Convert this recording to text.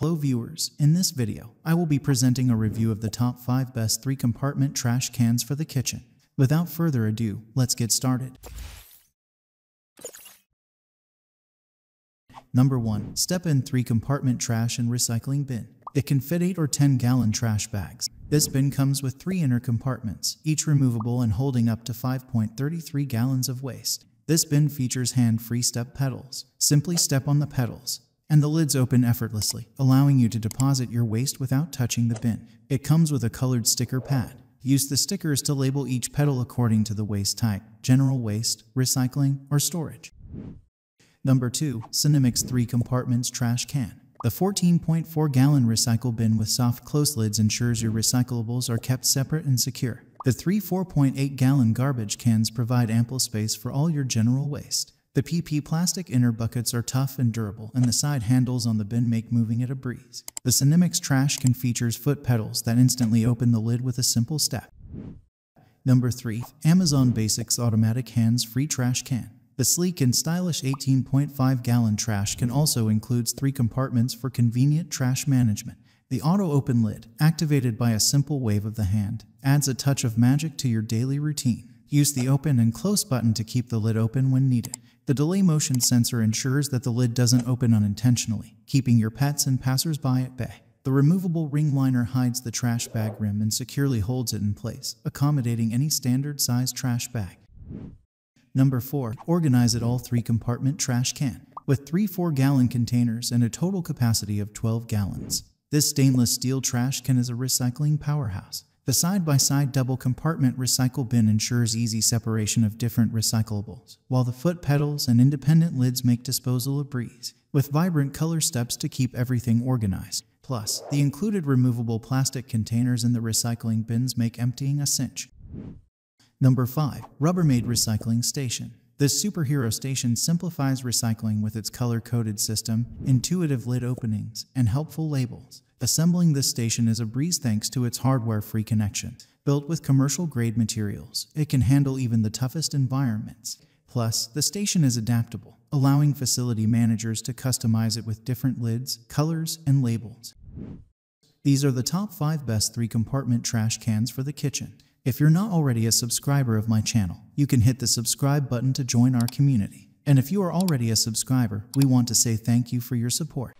Hello viewers, in this video, I will be presenting a review of the top 5 best 3-compartment trash cans for the kitchen. Without further ado, let's get started. Number 1. Step N 3-compartment trash and recycling bin. It can fit 8 or 10 gallon trash bags. This bin comes with 3 inner compartments, each removable and holding up to 5.33 gallons of waste. This bin features hand-free step pedals. Simply step on the pedals, and the lids open effortlessly, allowing you to deposit your waste without touching the bin. It comes with a colored sticker pad. Use the stickers to label each petal according to the waste type, general waste, recycling, or storage. Number 2. Sonimics 3 Compartments Trash Can The 14.4 gallon recycle bin with soft close lids ensures your recyclables are kept separate and secure. The three 4.8 gallon garbage cans provide ample space for all your general waste. The PP plastic inner buckets are tough and durable, and the side handles on the bin make moving it a breeze. The Sonimics trash can features foot pedals that instantly open the lid with a simple step. Number 3. Amazon Basics Automatic Hands-Free Trash Can The sleek and stylish 18.5 gallon trash can also includes three compartments for convenient trash management. The auto-open lid, activated by a simple wave of the hand, adds a touch of magic to your daily routine. Use the open and close button to keep the lid open when needed. The delay motion sensor ensures that the lid doesn't open unintentionally, keeping your pets and passersby at bay. The removable ring liner hides the trash bag rim and securely holds it in place, accommodating any standard size trash bag. Number 4. Organize it all 3 compartment trash can. With three 4 gallon containers and a total capacity of 12 gallons. This stainless steel trash can is a recycling powerhouse. The side-by-side double compartment recycle bin ensures easy separation of different recyclables, while the foot pedals and independent lids make disposal a breeze, with vibrant color steps to keep everything organized. Plus, the included removable plastic containers in the recycling bins make emptying a cinch. Number 5. Rubbermaid Recycling Station this superhero station simplifies recycling with its color-coded system, intuitive lid openings, and helpful labels. Assembling this station is a breeze thanks to its hardware-free connection. Built with commercial-grade materials, it can handle even the toughest environments. Plus, the station is adaptable, allowing facility managers to customize it with different lids, colors, and labels. These are the top 5 best 3-compartment trash cans for the kitchen. If you're not already a subscriber of my channel, you can hit the subscribe button to join our community. And if you are already a subscriber, we want to say thank you for your support.